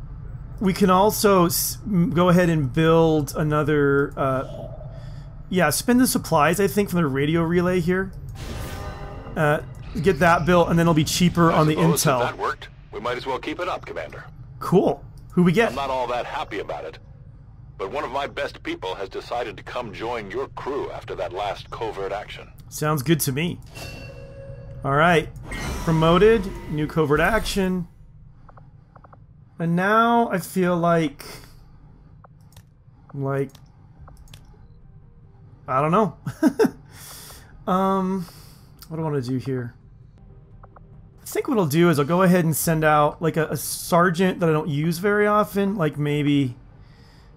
we can also go ahead and build another. Uh, yeah, spend the supplies, I think, from the radio relay here. Uh, get that built, and then it'll be cheaper on the intel. that worked, we might as well keep it up, Commander. Cool. Who we get? I'm not all that happy about it. But one of my best people has decided to come join your crew after that last covert action. Sounds good to me. All right. Promoted, new covert action. And now I feel like. Like. I don't know. um. What do I want to do here? I think what I'll do is I'll go ahead and send out like a, a sergeant that I don't use very often, like maybe,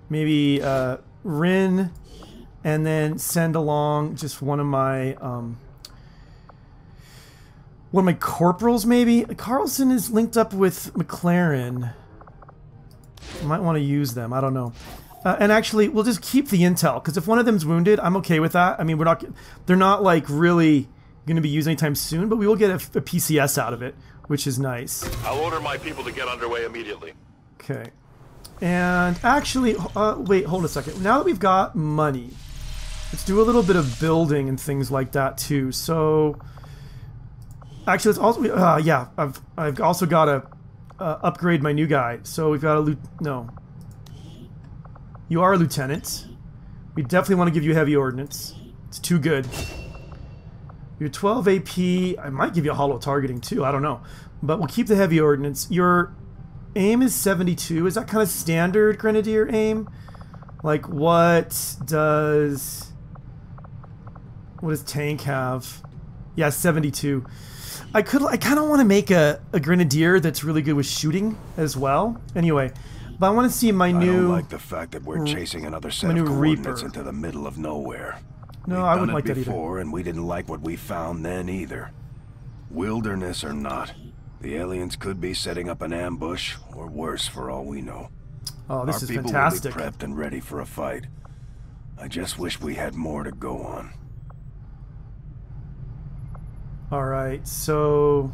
maybe uh, Rin, and then send along just one of my um, one of my corporals maybe. Carlson is linked up with McLaren. I might want to use them. I don't know. Uh, and actually, we'll just keep the intel because if one of them's wounded, I'm okay with that. I mean, we're not. They're not like really going to be used anytime soon, but we will get a, a PCS out of it, which is nice. I'll order my people to get underway immediately. Okay. And actually, uh, wait, hold a second. Now that we've got money, let's do a little bit of building and things like that too. So, actually, let's also, uh, yeah, I've I've also got to uh, upgrade my new guy. So we've got a no. You are a lieutenant. We definitely want to give you heavy ordnance. It's too good. You're 12 AP. I might give you a holo targeting too. I don't know. But we'll keep the heavy ordnance. Your aim is 72. Is that kind of standard grenadier aim? Like what does what does tank have? Yeah, 72. I could I kind of want to make a, a grenadier that's really good with shooting as well. Anyway, but I want to see my I new don't like the fact that we're chasing another set of coordinates Reaper. into the middle of nowhere. No, We've I wouldn't like that either. before, and we didn't like what we found then either. Wilderness or not, the aliens could be setting up an ambush, or worse, for all we know. Oh, this Our is people fantastic. will be prepped and ready for a fight. I just wish we had more to go on. All right, so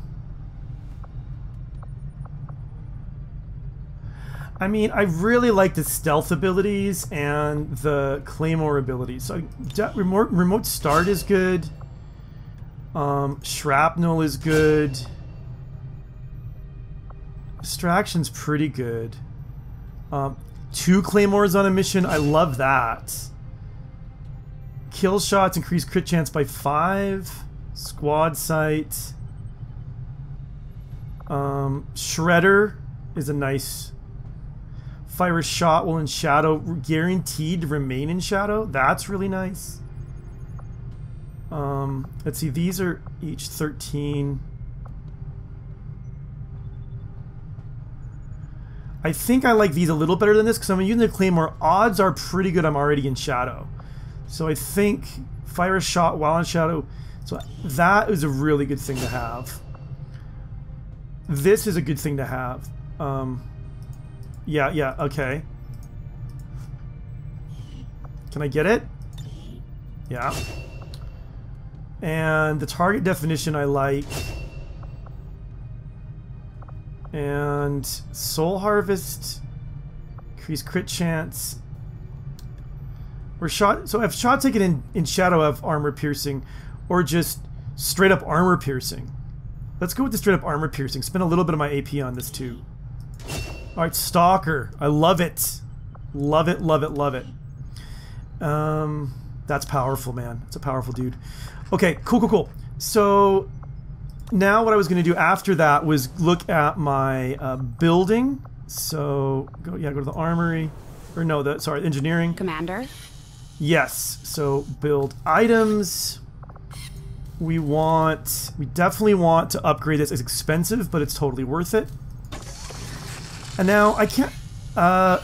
I mean, I really like the stealth abilities and the claymore abilities. So remote remote start is good. Um, shrapnel is good. Distraction's pretty good. Um, two claymores on a mission, I love that. Kill shots increase crit chance by five. Squad sight. Um, Shredder is a nice. Fire a shot while in shadow, guaranteed to remain in shadow. That's really nice. Um, let's see, these are each 13. I think I like these a little better than this because I'm using the Claymore. Odds are pretty good I'm already in shadow. So I think fire a shot while in shadow. So that is a really good thing to have. This is a good thing to have. Um, yeah, yeah, okay. Can I get it? Yeah. And the target definition I like. And Soul Harvest, increase crit chance. We're shot. So if shot taken in in shadow have armor piercing, or just straight up armor piercing. Let's go with the straight up armor piercing. Spend a little bit of my AP on this too. All right, Stalker. I love it. Love it, love it, love it. Um, that's powerful, man. It's a powerful dude. Okay, cool, cool, cool. So now what I was going to do after that was look at my uh, building. So go, yeah, go to the armory, or no, the sorry, engineering. Commander. Yes. So build items. We want, we definitely want to upgrade this. It's expensive, but it's totally worth it. And now I can't, uh,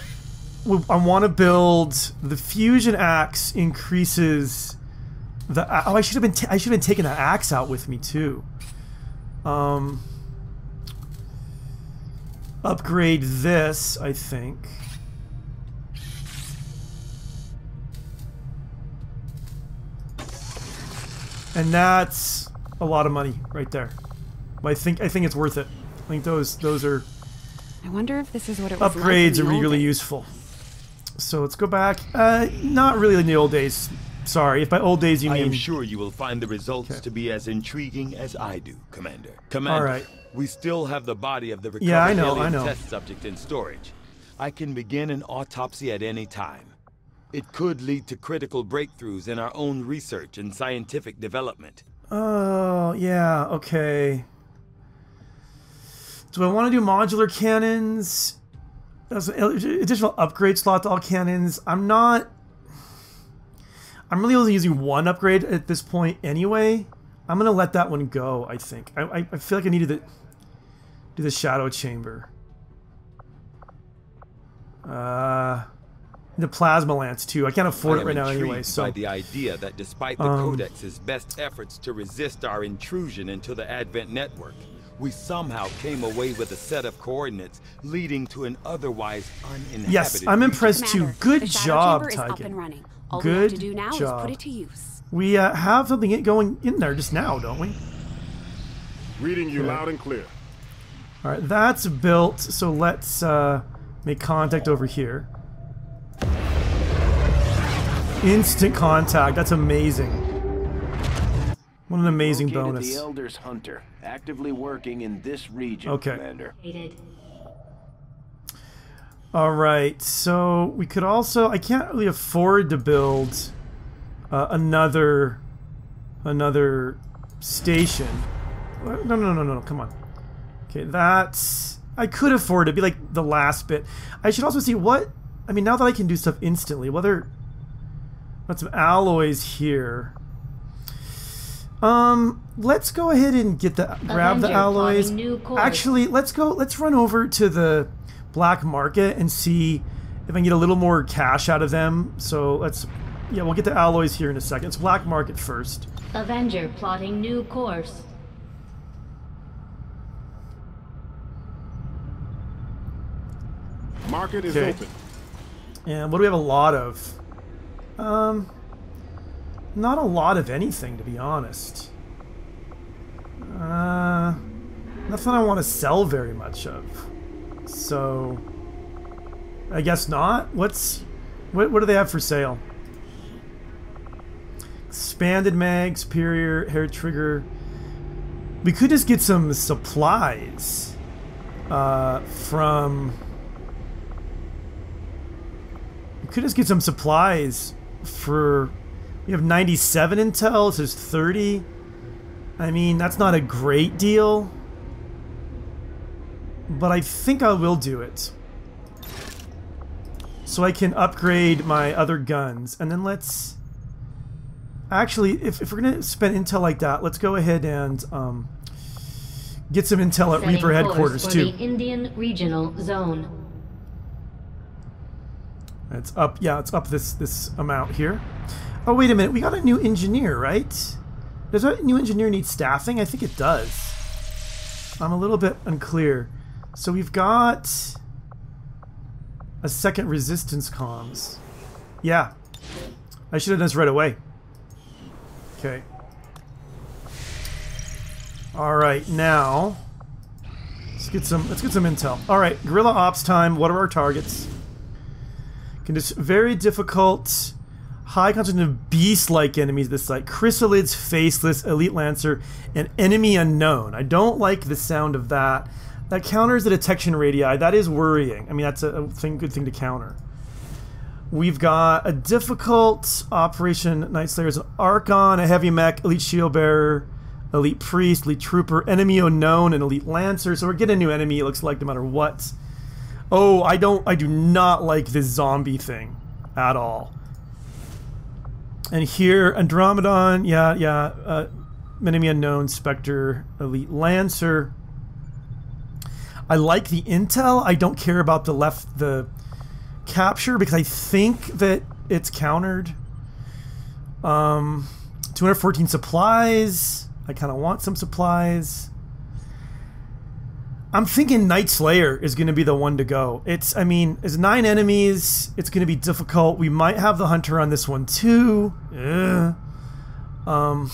I want to build the fusion axe increases the, oh, I should have been, I should have been taking that axe out with me too. Um, upgrade this, I think. And that's a lot of money right there. But I think I think it's worth it. I think those those are I wonder if this is what it was upgrades like are really useful. So let's go back. Uh, not really in the old days. Sorry, if by old days you I mean. am sure you will find the results Okay. to be as intriguing as I do, Commander. Commander, right. we still have the body of the recovered Yeah, I know, alien I know. test subject in storage. I can begin an autopsy at any time. It could lead to critical breakthroughs in our own research and scientific development. Oh yeah, okay. Do I want to do modular cannons? An additional upgrade slot to all cannons. I'm not. I'm really only using one upgrade at this point anyway. I'm gonna let that one go. I think. I, I, I feel like I needed to do the shadow chamber. Uh, the plasma lance too. I can't afford I it right now anyway. So by the idea that despite the Um, Codex's best efforts to resist our intrusion into the Advent network, we somehow came away with a set of coordinates leading to an otherwise uninhabited Yes, I'm impressed too. Good the job, chamber is up Tygan. and running. All we have Good to do now job. is put it to use. We uh, have something going in there just now, don't we? Reading you Okay. loud and clear. All right, that's built. So let's uh, make contact over here. Instant contact. That's amazing. What an amazing Located bonus. the Elder's Hunter, actively working in this region, Okay. Commander. All right, so we could also. I can't really afford to build uh, another another station. No, no, no, no, no. Come on. Okay, that's. I could afford it. It'd be like the last bit. I should also see what. I mean, now that I can do stuff instantly, whether. Got some alloys here. Um, let's go ahead and get the grab the alloys. new. Actually, let's go. Let's run over to the black market and see if I can get a little more cash out of them. So let's. Yeah, we'll get the alloys here in a second. It's black market first. Avenger plotting new course. Market is Okay. open. And what do we have a lot of? Um, not a lot of anything, to be honest. Uh, nothing I want to sell very much of. So, I guess not. What's, what, what do they have for sale? Expanded mag, superior, hair trigger. We could just get some supplies uh, from we could just get some supplies for. We have 97 intel. This is 30. I mean, that's not a great deal. But I think I will do it. So I can upgrade my other guns. And then let's. Actually, if, if we're going to spend intel like that, let's go ahead and um, get some intel at Setting Reaper headquarters, too. the Indian regional zone. It's up, yeah, it's up this this amount here. Oh, wait a minute, we got a new engineer, right? Does that new engineer need staffing? I think it does. I'm a little bit unclear. So we've got a second resistance comms. Yeah, I should have done this right away. Okay. All right, now let's get some let's get some intel. All right, guerrilla ops time. What are our targets? Can just very difficult, high concentration of beast-like enemies. This site: chrysalids, faceless, elite lancer, and enemy unknown. I don't like the sound of that. That counters the detection radii. That is worrying. I mean, that's a, thing, good thing to counter. We've got a difficult Operation Night Slayers, Archon, a heavy mech, elite shield bearer, elite priest, elite trooper, enemy unknown, and elite lancer. So we're getting a new enemy. It looks like no matter what. Oh, I don't. I do not like this zombie thing at all. And here, Andromedon, yeah, yeah, uh, enemy unknown, Spectre, elite lancer. I like the intel. I don't care about the left the capture because I think that it's countered. Um, 214 supplies. I kind of want some supplies. I'm thinking Night Slayer is going to be the one to go. It's, I mean, it's nine enemies. It's going to be difficult. We might have the Hunter on this one too. Ugh. Um,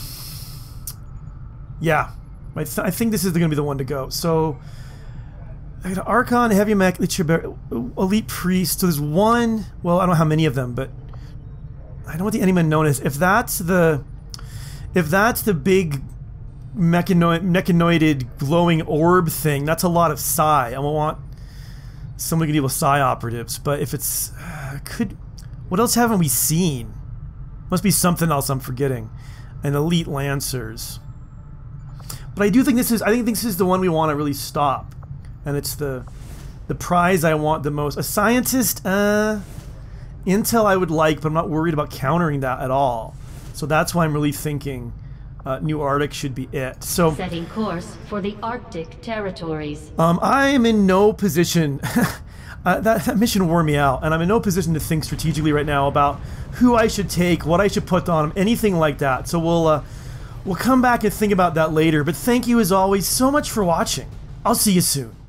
yeah, I, th I think this is going to be the one to go. So, I got Archon, Heavy Mech, Elite Priest. So there's one. Well, I don't know how many of them, but I don't know what the enemy known is. If that's the, if that's the big mechanoid, mechanoided glowing orb thing, that's a lot of psi. I want somebody can deal with psi operatives. But if it's, uh, could, what else haven't we seen? Must be something else I'm forgetting. An elite lancers. But I do think this is, I think this is the one we want to really stop and it's the the prize I want the most. A scientist, uh, intel I would like, but I'm not worried about countering that at all. So that's why I'm really thinking uh, New Arctic should be it. So setting course for the Arctic territories. Um, I am in no position. uh, that, that mission wore me out, and I'm in no position to think strategically right now about who I should take, what I should put on them, anything like that. So we'll uh, we'll come back and think about that later. But thank you as always so much for watching. I'll see you soon.